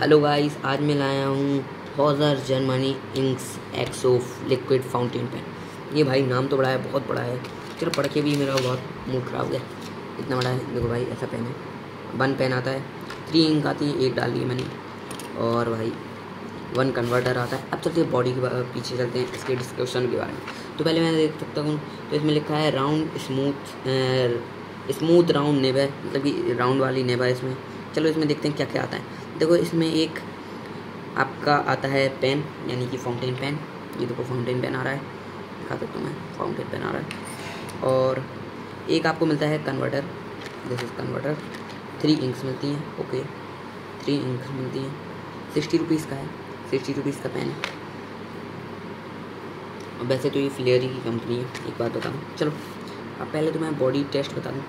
Hello guys आज मैं लाया हूँ हॉजर जर्मनी इंक्स एक्सोफ लिक्विड फाउंटेन पेन ये भाई नाम तो बड़ा है, बहुत बड़ा है। चलो पढ़ के भी मेरा बहुत मूड खराब गया। इतना बड़ा है, देखो भाई, ऐसा पेन है। वन पेन आता है थ्री इंक आती है, एक डाल दी मैंने। और भाई वन कन्वर्टर आता है। अब चलते हैं बॉडी के पीछे चलते हैं इसके डिस्क्रिप्शन के बारे में। तो पहले मैं देख सकता हूँ तो इसमें लिखा है राउंड स्मूथ स्मूथ राउंड नेब है मतलब कि राउंड वाली नेब है इसमें। चलो इसमें देखते हैं क्या क्या आता है। देखो, इसमें एक आपका आता है पेन यानी कि फाउंटेन पेन ये देखो फाउंटेन पेन आ रहा है। दिखा सकता हूँ मैं फाउंटेन पेन आ रहा है। और एक आपको मिलता है converter this is converter three inks मिलती हैं। ओके थ्री इंक्स मिलती हैं। सिक्सटी रुपीज़ का है। सिक्सटी रुपीज़ का पेन है। वैसे तो ये फ्लेयर की कंपनी है। एक बात बताऊँ। चलो, अब पहले तो मैं बॉडी टेस्ट बता दूँ।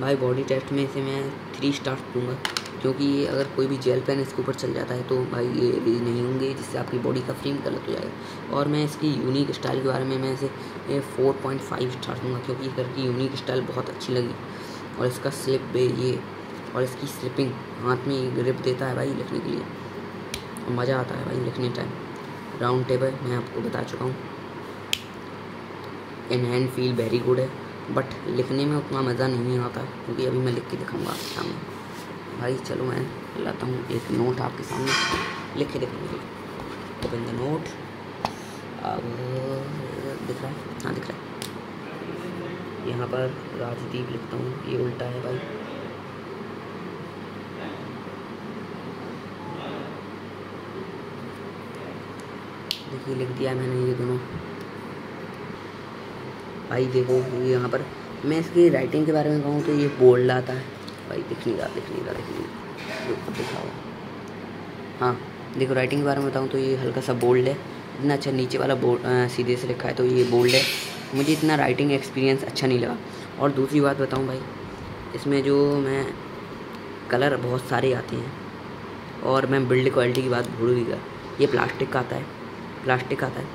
भाई बॉडी टेस्ट में इसे मैं थ्री स्टार दूँगा। क्योंकि ये अगर कोई भी जेल पेन इसके ऊपर चल जाता है तो भाई ये रिलीज़ नहीं होंगे, जिससे आपकी बॉडी का फ्रेम गलत हो जाएगा और मैं इसकी यूनिक स्टाइल के बारे में मैं इसे फोर पॉइंट फाइव स्टार दूँगा, क्योंकि इधर की यूनिक स्टाइल बहुत अच्छी लगी। और इसका स्लिप ये, और इसकी स्लिपिंग हाथ में ग्रिप देता है भाई लिखने के लिए। मज़ा आता है भाई लिखने टाइम राउंड टेबल मैं आपको बता चुका हूँ। In hand feel very good है बट लिखने में उतना मज़ा नहीं आता, क्योंकि अभी मैं लिख के दिखाऊँगा आपके सामने। भाई, चलो मैं लाता हूँ एक नोट आपके सामने। लिख देखो मुझे। ओपन द नोट अब, दिख रहा है? हाँ दिख रहा है। यहाँ पर राजदीप लिखता हूँ। ये उल्टा है भाई। देखिए, लिख दिया मैंने ये दोनों। भाई, देखो यहाँ पर। मैं इसकी राइटिंग के बारे में कहूँ तो ये बोल्ड आता है। भाई दिख नहीं रहा दिख नहीं रहा दिख नहीं रहा दिखा हुआ हाँ देखो राइटिंग के बारे में बताऊँ तो ये हल्का सा बोल्ड है। इतना अच्छा नीचे वाला बोल्ड सीधे से लिखा है तो ये बोल्ड है। मुझे इतना राइटिंग एक्सपीरियंस अच्छा नहीं लगा। और दूसरी बात बताऊँ भाई, इसमें जो मैं कलर बहुत सारे आते हैं। और मैं बिल्ड क्वालिटी की बात भूल गया ये प्लास्टिक का आता है। प्लास्टिक का आता है।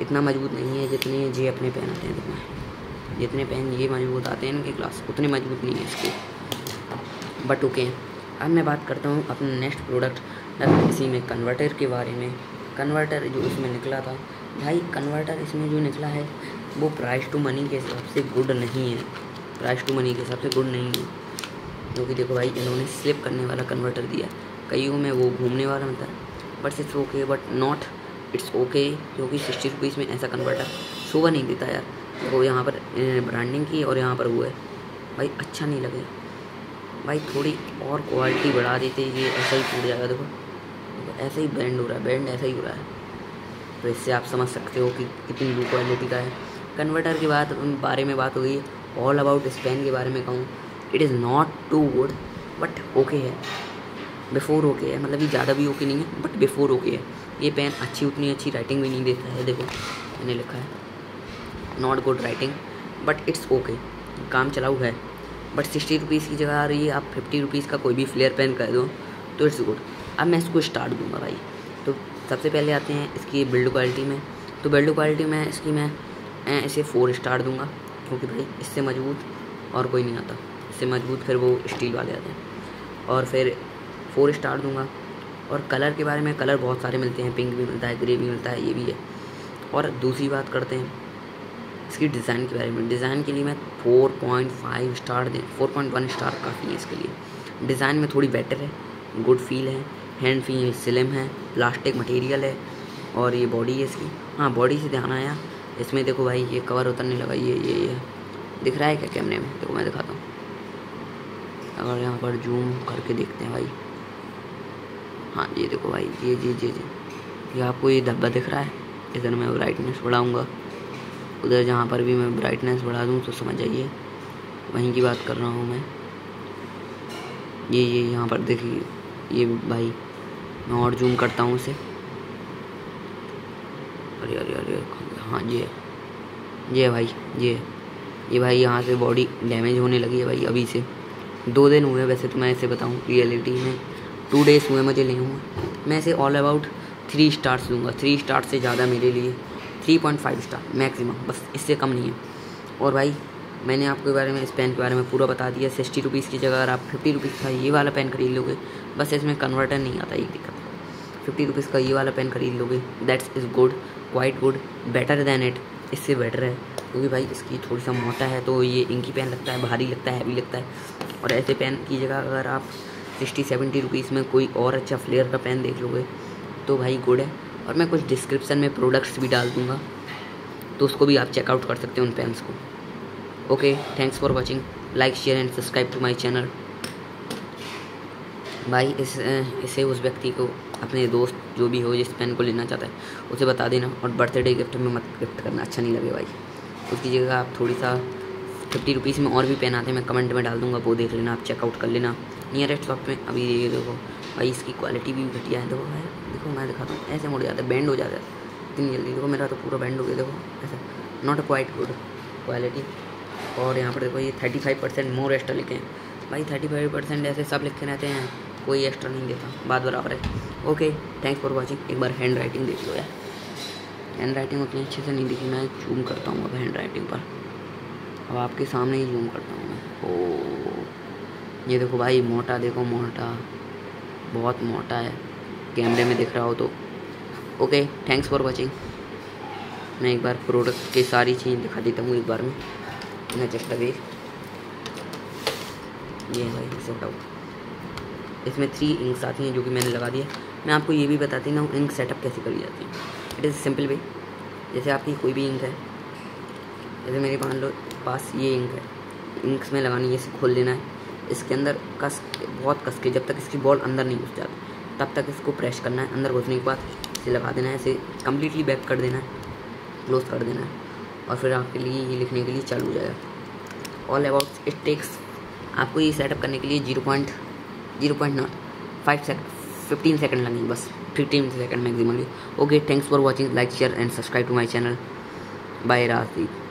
इतना मज़बूत नहीं है जितने ये अपने पेन आते हैं। जितने पेन ये मज़बूत आते हैं इनके ग्लास उतने मज़बूत नहीं है इसके। बट ओके अब मैं बात करता हूँ अपने नेक्स्ट प्रोडक्ट इसी में कन्वर्टर के बारे में। कन्वर्टर जो इसमें निकला था, भाई कन्वर्टर इसमें जो निकला है, वो प्राइस टू मनी के हिसाब से गुड नहीं है। प्राइस टू मनी के हिसाब से गुड नहीं है। क्योंकि देखो भाई, इन्होंने स्लिप करने वाला कन्वर्टर दिया। कईयों में वो घूमने वाला मतलब but it's okay but not it's okay क्योंकि सिक्सटी रुपीज़ में ऐसा कन्वर्टर शोभा नहीं देता यार। वो यहाँ पर ब्रांडिंग की और यहाँ पर वो है। भाई अच्छा नहीं लगे। भाई थोड़ी और क्वालिटी बढ़ा देते ये ऐसा ही टूट जाएगा देखो। ऐसे ही बैंड हो रहा है बैंड ऐसा ही हो रहा है। तो इससे आप समझ सकते हो कि कितनी लो क्वालिटी का है। कन्वर्टर की बात बारे में बात हो गई ऑल अबाउट स्पेन के बारे में कहूँ। It is not too good but okay है। बिफोर ओके है मतलब ये ज़्यादा भी ओके नहीं है बट बिफोर ओके है। ये पेन अच्छी, उतनी अच्छी राइटिंग भी नहीं देता है, देखो, मैंने लिखा है। Not good writing but it's okay काम चलाऊ है। बट सिक्सटी रुपीज़ की जगह आ रही है, आप फिफ्टी रुपीज़ का कोई भी फ्लेयर पेन कर दो तो इट्स गुड अब मैं इसको स्टार्ट दूँगा भाई। तो सबसे पहले आते हैं इसकी बिल्ड क्वालिटी में। तो बिल्ड क्वालिटी में इसकी मैं इसे फोर स्टार दूँगा, क्योंकि भाई इससे मज़बूत और कोई नहीं आता। इससे मज़बूत फिर वो स्टील वाले आते हैं। और फिर फोर स्टार दूँगा। और कलर के बारे में कलर बहुत सारे मिलते हैं। पिंक भी मिलता है ग्रे भी मिलता है, ये भी है। और दूसरी बात करते हैं। इसकी डिज़ाइन के बारे में। डिज़ाइन के लिए मैं फोर पॉइंट फाइव स्टार दें फोर पॉइंट वन स्टार काफ़ी है इसके लिए। डिज़ाइन में थोड़ी बेटर है गुड फील है हैंड फील स्लिम है प्लास्टिक मटेरियल है, और ये बॉडी है इसकी। हाँ बॉडी से ध्यान आया। इसमें देखो भाई, ये कवर उतरने लगा, ये ये ये। दिख रहा है क्या कैमरे में? देखो, मैं दिखाता हूँ। अगर यहाँ पर जूम करके देखते हैं भाई। हाँ ये देखो भाई, ये जी जी जी ये आपको ये धब्बा दिख रहा है। इधर मैं ब्राइटनेस बढ़ाऊँगा उधर जहाँ पर भी मैं ब्राइटनेस बढ़ा दूँ तो समझ जाइए। वहीं की बात कर रहा हूँ मैं। ये ये यहाँ पर देखिए, ये भाई, मैं और जूम करता हूँ उसे। अरे अरे अरे हाँ ये ये भाई, ये ये भाई यहाँ से बॉडी डैमेज होने लगी है भाई, अभी से। दो दिन हुए वैसे तो मैं ऐसे बताऊँ रियलिटी में। टू डेज़ हुए मुझे नहीं हुए मैं इसे ऑल अबाउट थ्री स्टार्स दूँगा। थ्री स्टार से ज़्यादा मेरे लिए। Three point five star, maximum, बस इससे कम नहीं है। और भाई, मैंने आपके बारे में, इस पेन के बारे में पूरा बता दिया, सिक्सटी रुपीज़ की जगह अगर आप फिफ्टी रुपीज़ का ये वाला पेन खरीद लोगे, बस इसमें कन्वर्टर नहीं आता, एक दिक्कत फिफ्टी रुपीज़ का ये वाला पेन खरीद लोगे that's is good quite good better than it इससे बेटर है। क्योंकि भाई, इसकी थोड़ी सा मोटा है तो ये इंकी पेन लगता है, भारी लगता है हैवी लगता है। और ऐसे पेन की जगह अगर आप सिक्सटी, सेवेंटी रुपीज़ में कोई और अच्छा फ्लेयर का पेन देख लोगे तो भाई गुड है। और मैं कुछ डिस्क्रिप्सन में प्रोडक्ट्स भी डाल दूँगा। तो उसको भी आप चेकआउट कर सकते हो उन पेन्स को। Okay thanks for watching like share and subscribe to my channel भाई इस, इसे उस व्यक्ति को, अपने दोस्त जो भी हो जिस पेन को लेना चाहता है, उसे बता देना और बर्थडे गिफ्ट में मत गिफ्ट करना। अच्छा नहीं लगे भाई। उसकी जगह आप थोड़ी सा फिफ्टी रुपीज़ में और भी पेन आते हैं, मैं कमेंट में डाल दूँगा, वो देख लेना, आप चेकआउट कर लेना। नियरेस्ट शॉप में, अभी ये देखो। भाई इसकी क्वालिटी भी घटिया है, देखो भाई देखो मैं दिखाता हूँ, ऐसे मुड़ जाता है बैंड हो जाता है, इतनी जल्दी, देखो मेरा तो पूरा बैंड हो गया, देखो, ऐसा not a quite good quality और यहाँ पर देखो ये thirty five percent more extra लिखे हैं। भाई थर्टी फाइव परसेंट ऐसे सब लिखे रहते हैं, कोई एक्स्ट्रा नहीं देता, बात बराबर है। ओके थैंक्स फॉर वॉचिंग एक बार हैंड राइटिंग देख लो यार। हैंड राइटिंग उतनी अच्छे से नहीं दिखी, मैं जूम करता हूँ अब हैंड राइटिंग पर। अब आपके सामने ही जूम करता हूँ मैं। ओ ये देखो भाई मोटा, देखो मोटा। बहुत मोटा है। कैमरे में दिख रहा हो तो। ओके थैंक्स फॉर वॉचिंग मैं एक बार प्रोडक्ट की सारी चीज़ दिखा देता हूँ एक बार में। मैं जस्ट अभी ये भाई आउट इसमें थ्री इंक्स आती हैं जो कि मैंने लगा दिया मैं आपको ये भी बताती हूँ इंक सेटअप कैसे करी जाती है। इट इज़ सिंपल वे जैसे आपकी कोई भी इंक है। जैसे मेरे मान लो, पास ये इंक है। इंक्स में लगानी है, इसे खोल देना है। इसके अंदर कस, बहुत कस के, जब तक इसकी बॉल अंदर नहीं घुस जाती, तब तक इसको प्रेस करना है, अंदर घुसने के बाद इसे लगा देना है, इसे कम्प्लीटली बैक कर देना है क्लोज कर देना है, और फिर आपके लिए ये लिखने के लिए चालू हो जाएगा। ऑल अबाउट इट टेक्स आपको ये सेटअप करने के लिए zero point zero point not five second fifteen second लगेंगे बस fifteen second maximally okay thanks for watching like share and subscribe to my channel bye Rajdeep